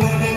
go ahead